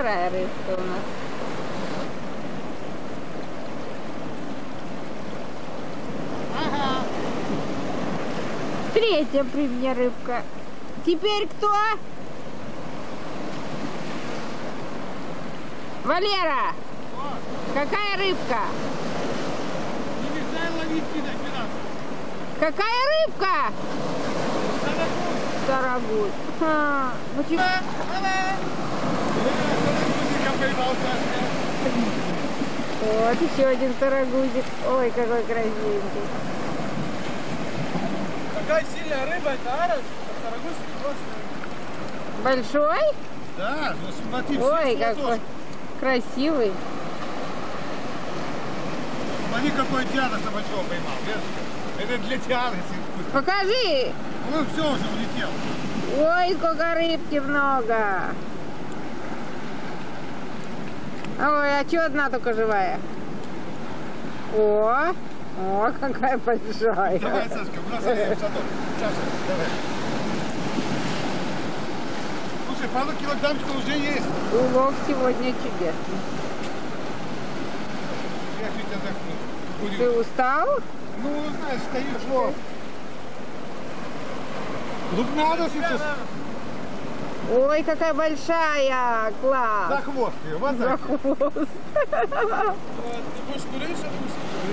Вторая рыбка у нас. Ага. Третья при мне рыбка. Теперь кто? Валера, Вот. какая рыбка? Не мешай ловить пират. Какая рыбка? Дорогой. Ха, ну чё- Вот еще один тарагузик. Ой, какой красивенький. Какая сильная рыба, это арос. Тарагузский просто. Большой? Да, ну смотри, Ой, какой красивый. Смотри, какой Диана большого поймал. видишь? Это для Дианы. Покажи. Ну все, уже улетел. Ой, сколько рыбки много. Ой, а что одна только живая? О, о, какая большая. Давай, Сашка, нас есть садок. Саша, давай. Слушай, пару килограммчиков уже есть. Улов сегодня чудесный. Я чуть отдохну. Ты устал? Ну, знаешь, стоишь, вот. Ну, надо сейчас. Ой, какая большая. За Класс. хвост ее, вот За хвост. Ты будешь курить?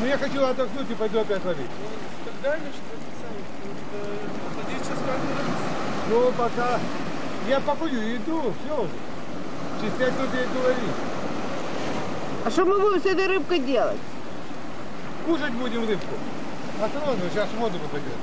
Ну, я хочу отдохнуть и пойду опять ловить. Тогда или что ходить сейчас как Ну, пока я покурю и иду, все уже. Через пять минут я иду ловить. А что мы будем с этой рыбкой делать? Кушать будем рыбку. Осторожно, сейчас в воду попадет.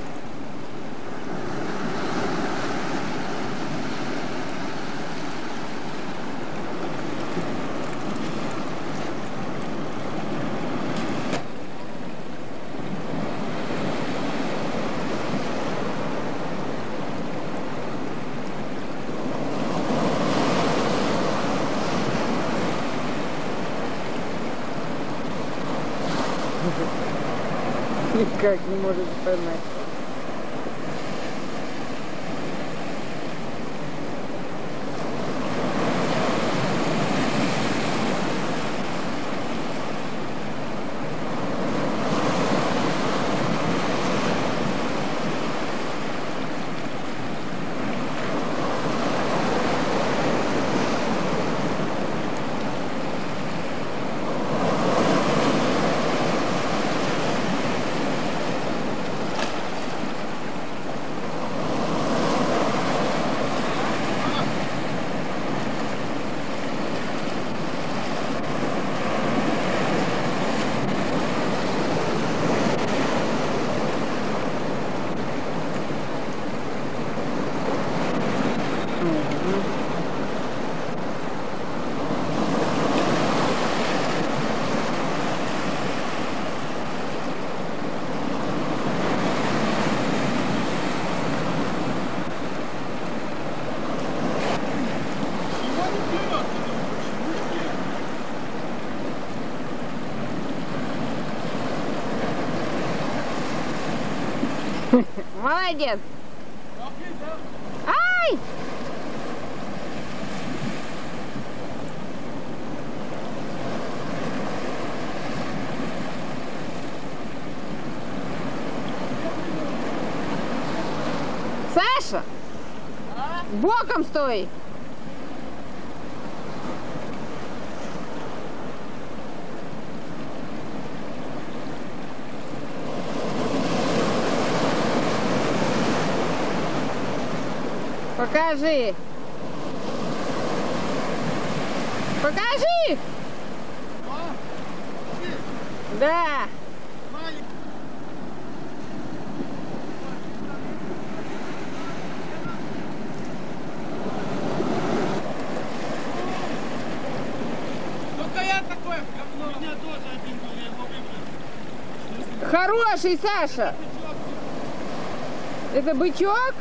Никак не может поймать. Молодец. Ай! Саша! Боком стой! Покажи! Покажи! Да! Только я такое говно. У меня тоже один был, я его выбрал. Хороший, Саша! Это бычок?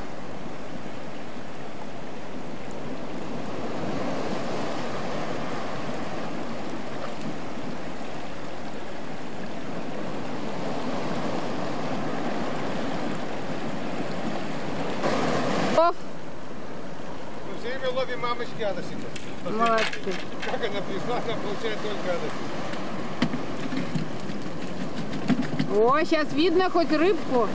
Оф, Мы все время мамочки Адасика. Молодцы. Как она пришла, она получает только Адасик. О, сейчас видно хоть рыбку.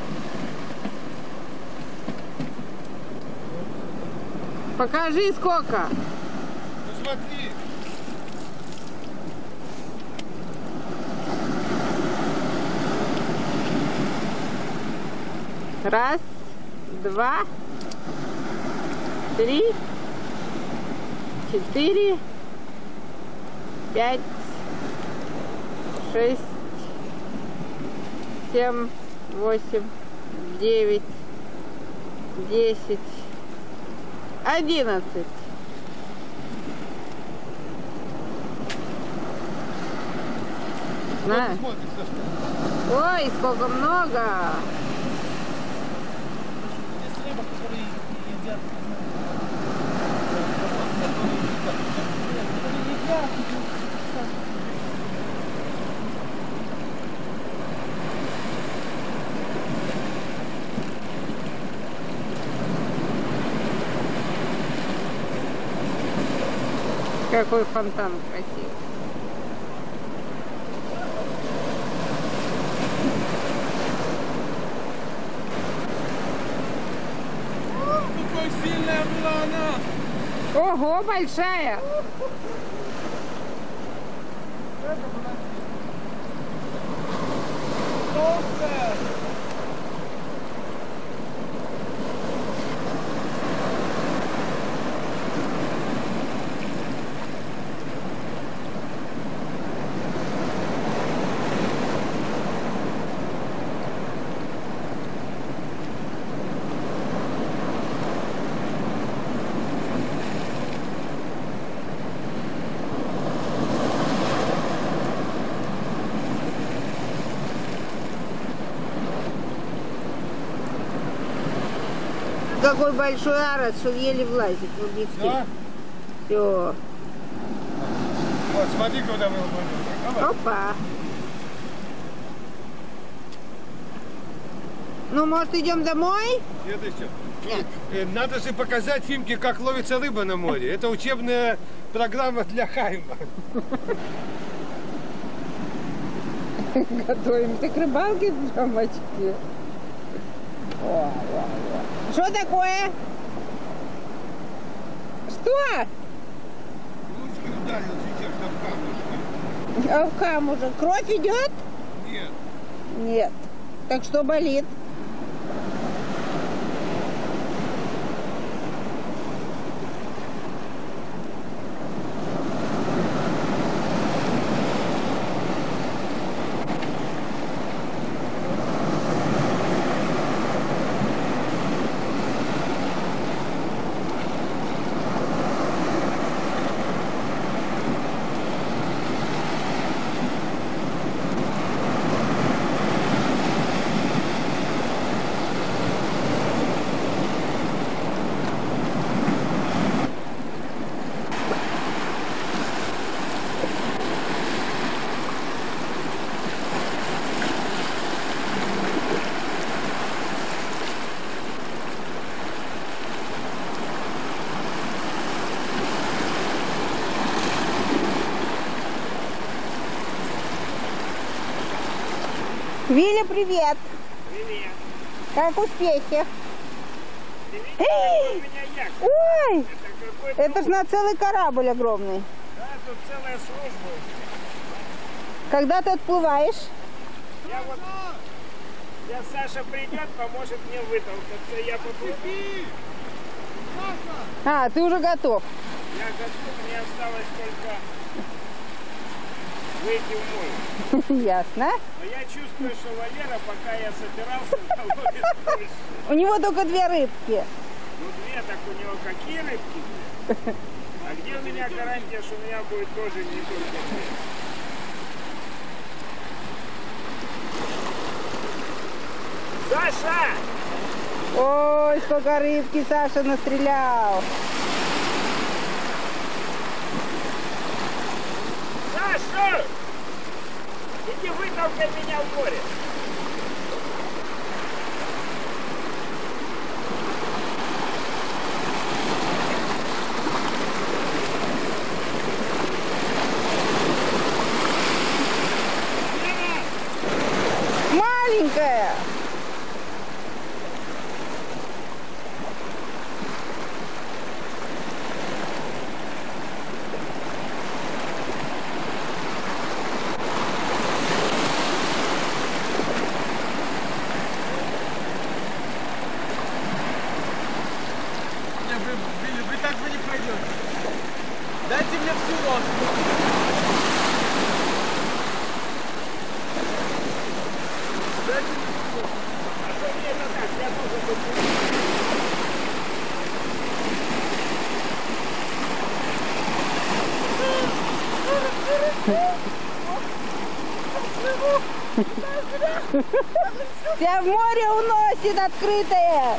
Покажи сколько. Ну смотри. Раз, два, три, четыре, пять, шесть, семь, восемь, девять, десять, одиннадцать. На. Ой, сколько много! Есть рыба, которые едят. Какой фонтан красивый. Какой сильная была она! Ого, большая! Толстая! Какой большой арос, что еле влазит в объектив. Да? Все. Вот смотри, куда мы пойдем. Опа. Ну, может, идем домой? Следующее. Нет. Э, Надо же показать Фимке, как ловится рыба на море. Это учебная программа для Хайма. Готовимся к рыбалке, дамочки. О, о, о. Что такое? Что? Ручки ударил сейчас об камушки. А в камушек кровь идет? Нет. Нет. Так что болит? Виля, привет. Привет! Как успехи? Эй! Ой, Это это ж на целый корабль огромный. Да, тут целая служба. Когда ты отплываешь? Я вот... Сейчас Саша придет, поможет мне вытолкаться. Я поплыву. А, ты уже готов. Я готов, мне осталось только выйти в море. Ясно. Но я чувствую, что Валера, пока я собирался. У него только две рыбки. Ну две, так у него какие рыбки? А где у меня гарантия, что у меня будет тоже не только две? Саша! Ой, сколько рыбки Саша настрелял. Саша! Иди вытолкай меня в море. вы, вы, вы так вы не пройдете. Дайте мне всю лодку. Дайте мне всю лодку. А то мне это так, я тоже хочу. Тебя в море уносит открытое.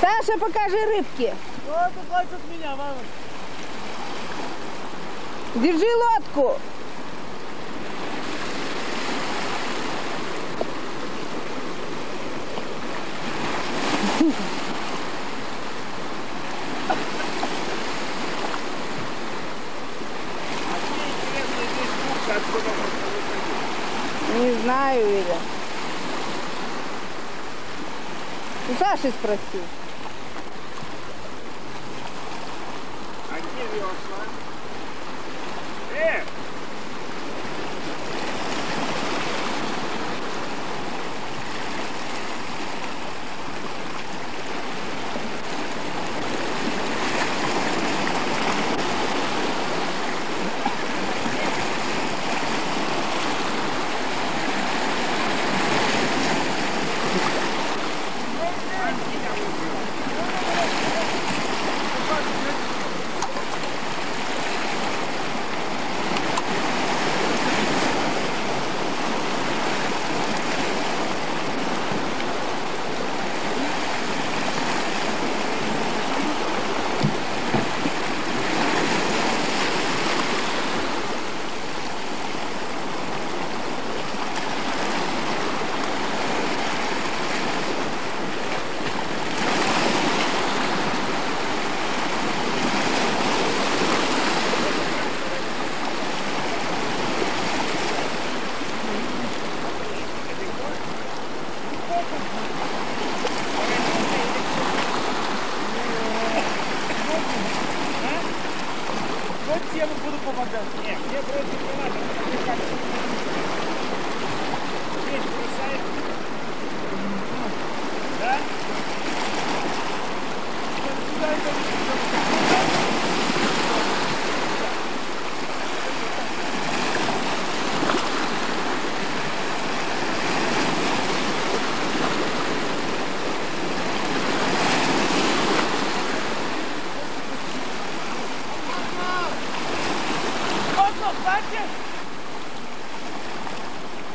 Саша, покажи рыбки. Это хватит от меня, мама. Держи лодку. Не знаю, Виля. У Саши спроси. А где весла? Э!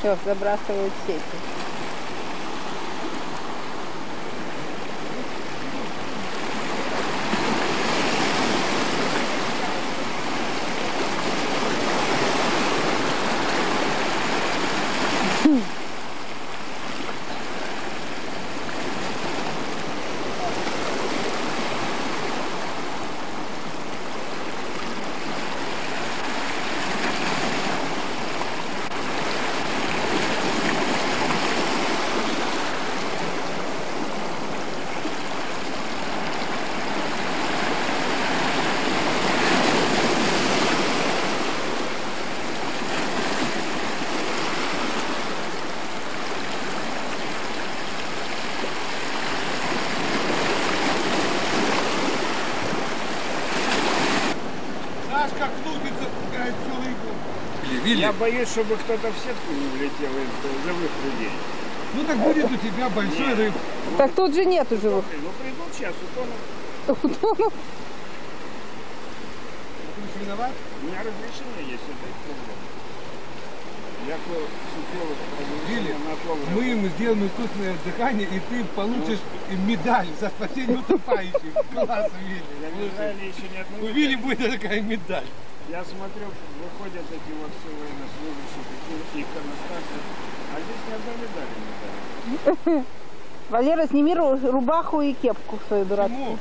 Все, забрасывают сети. Сашка крутится, пугает всю рыбу. Или Вилли. Я боюсь, чтобы кто-то в сетку не влетел из живых людей. Ну так будет у тебя большой рыб. Так тут же нету живых. Ну придут сейчас, утонут. Утонул. Ты виноват? У меня разрешение есть, это их проблема. Я Вилли, мы им сделаем искусственное дыхание, и ты получишь медаль за спасение утопающих. Класс, Вилли. У Вилли будет такая медаль. Я смотрю, выходят эти вот все военнослужащие, такие иконостасы, а здесь ни одной медали не дали. Валера, сними ру- рубаху и кепку свою дурацкую.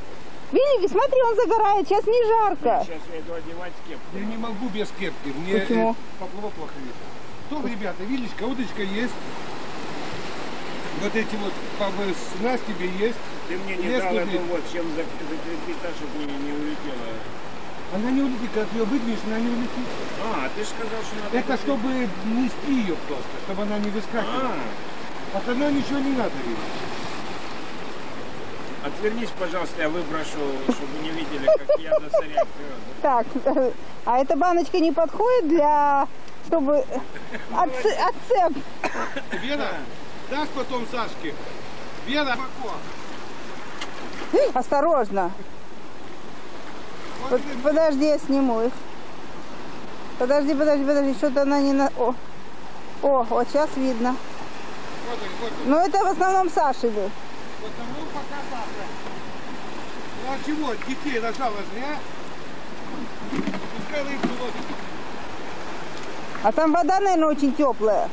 Видите, смотри, он загорает, сейчас не жарко. Сейчас я иду одевать кепку. Я не могу без кепки. Мне Почему? э, поплавок плохо видно. Стоп, ребята, видишь, удочка есть. Вот эти вот по снast тебе есть. Ты мне не дал эту вот, чем зак- закрепить так, чтобы не, не улетела. Она не улетит, ты ее выдвинешь, она не улетит. А, ты же сказал, что надо... Это чтобы нести ее просто, чтобы она не выскакивала. А, Остальное ничего не надо видеть. отвернись, пожалуйста, я выброшу, чтобы не видели, как я на царя. Так, а эта баночка не подходит для... чтобы... отце- Отцеп. Вена, дашь потом Сашке? Вена, молоко. Осторожно. Под- Подожди, я сниму их. Подожди, подожди, подожди, что-то она не на... О, О вот сейчас видно. Вот они, вот они. Но это в основном Сашины. Вот тому пока Саша. Ну а чего, детей рожала зря? Пускай рыбку ловит. А там вода, наверное, очень теплая.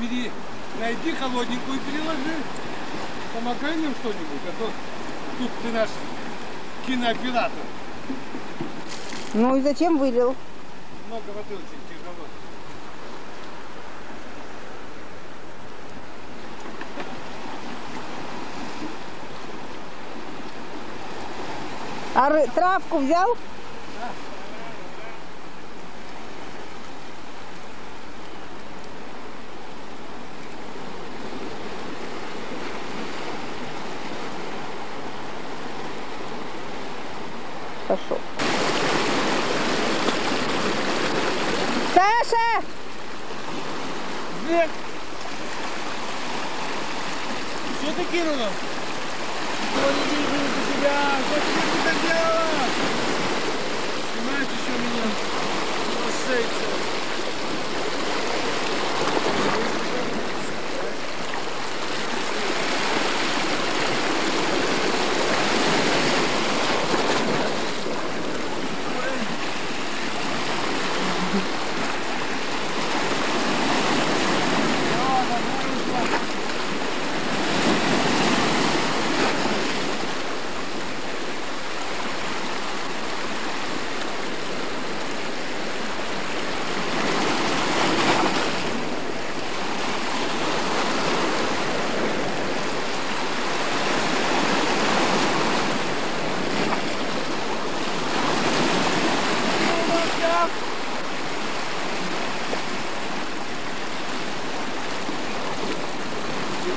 Бери, найди холодненькую и переложи. Помогай нам что-нибудь, а то тут ты наш кинооператор. Ну и зачем вылил? Много воды очень тяжело. А травку взял? Пошел. Саша! Нет! Что ты кинула? Что не вижу у тебя? Что тебе тут наделала? Снимаешь еще меня? Шейца.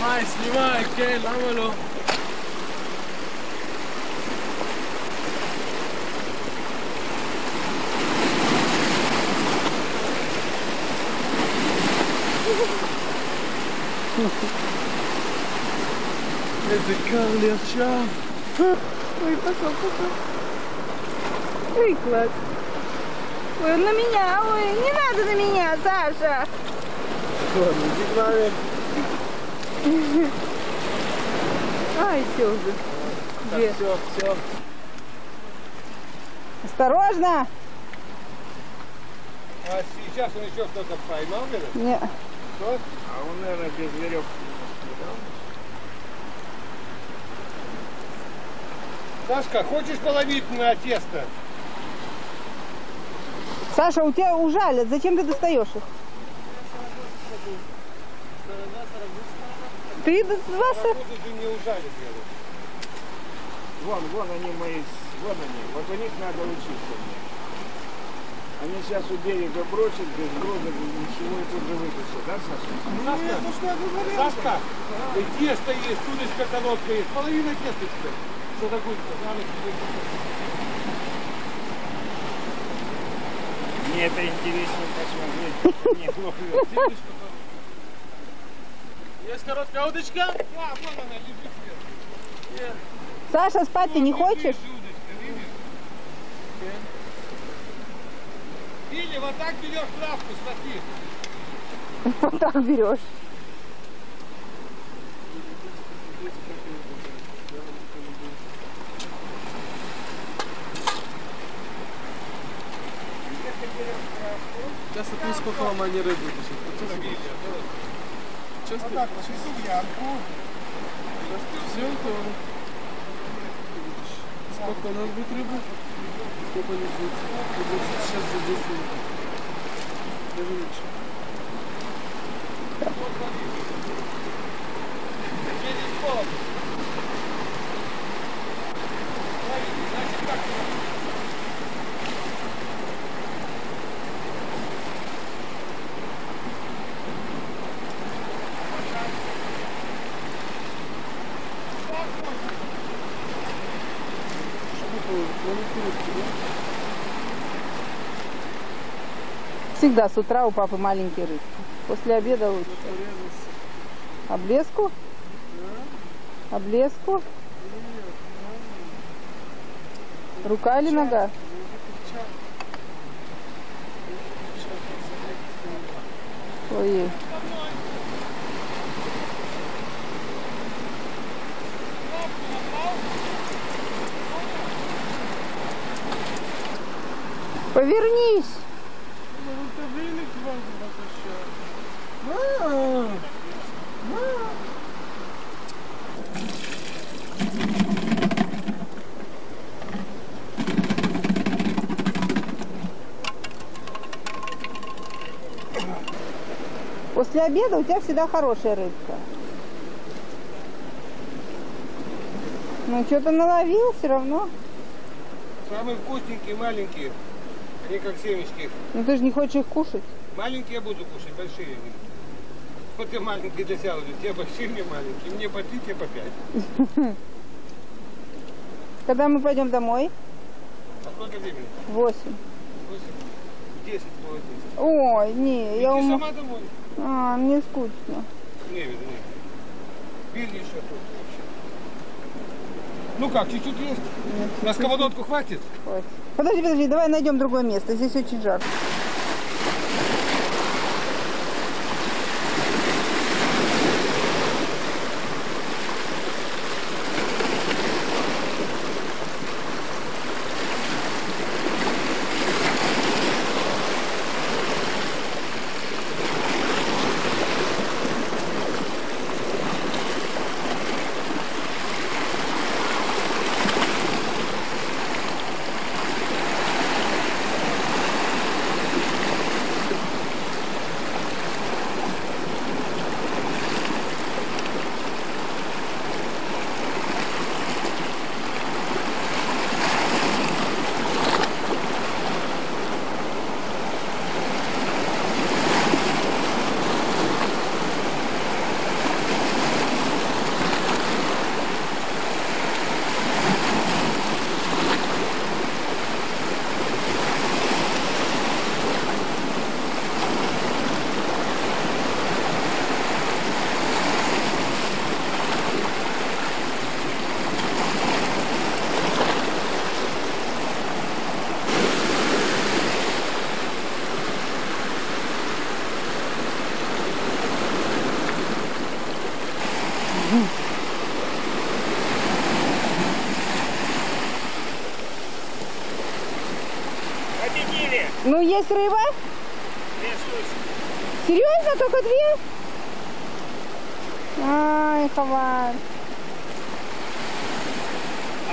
סלימאי, סלימאי, כן, למה לא? איזה קר לי עכשיו. Ой, пошел, пошел. Ой, класс. Ой, он на меня, ой, не надо на меня, Саша. ладно, иди к маме. Ай, все уже. Где? Все, все. Осторожно! А сейчас он еще что-то поймал, Вера? Не. Что? А он, наверное, без веревки. Сашка, хочешь половить на тесто? Саша, у тебя ужалят, зачем ты достаешь их? Ты вас... Же не ужалит, Вера. Вон, вон они мои, вон они. Вот у них надо учиться мне. Они сейчас у берега бросят без груза, без ничего и тут же вытащат, да, Саша? Сашка, ну что я говорил? Сашка, и тесто есть, удочка короткая есть, половина тесточка. Что такое? На ночь будет. Мне это интересно посмотреть. Не Есть короткая удочка? Да, вон она лежит, Вера. Саша, спать ты не хочешь? Или вот так берешь травку, смотри. Вот так берешь. Сейчас отпуск сколько вам они рыбы Сейчас Вот так вот, иду в ямку. все, то сколько у нас будет рыбы? Сколько не будет? Будет сейчас за 10 минут. Даже лучше. Что Всегда с утра у папы маленькие рыбки. После обеда лучше. Облеску? Облеску? Рука или нога? Ой. Повернись. Ну, это велик вам возвращает. После обеда у тебя всегда хорошая рыбка. Ну, что-то наловил все равно. Самые вкусненькие, маленькие. Они как семечки. Ну, ты же не хочешь их кушать. Маленькие я буду кушать, большие нет. Вот ты маленький досяду, те большие, мне маленькие. Мне по три, тебе по пять. Когда мы пойдем домой? А сколько времени? Восемь. Восемь? Десять было. Ой, не, я Иди ум... сама домой. А, мне скучно. Не, видно, не. Бери еще тут вообще. Ну как, чуть-чуть есть? На сковородку хватит? Ой. Подожди, подожди, давай найдем другое место. Здесь очень жарко. Ну, есть рыба? Штучки. Серьезно? Только две? Ай, Хаван.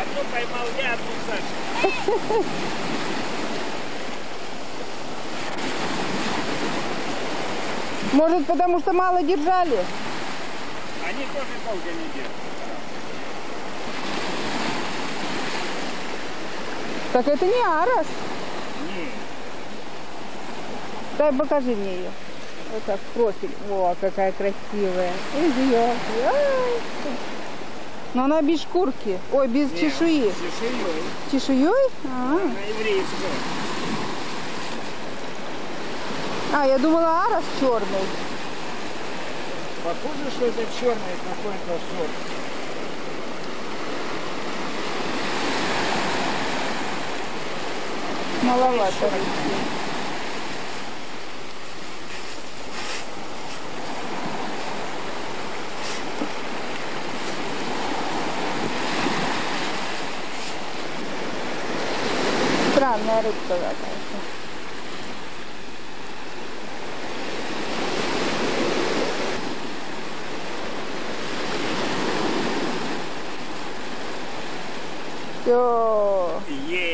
Одну поймал я, одну Саша. Может, потому что мало держали? Они тоже долго не держат. Так это не арос. Нет. Дай покажи мне ее. Вот так, профиль. О, какая красивая. Иди ее. Ай. Но она без шкурки. Ой, без чешуи. Чешуей. Чешуей? А. Еврейскую. а, я думала арос черный. Похоже, что это черный какой-то сорт. Маловато. がメリットだと思います。よー。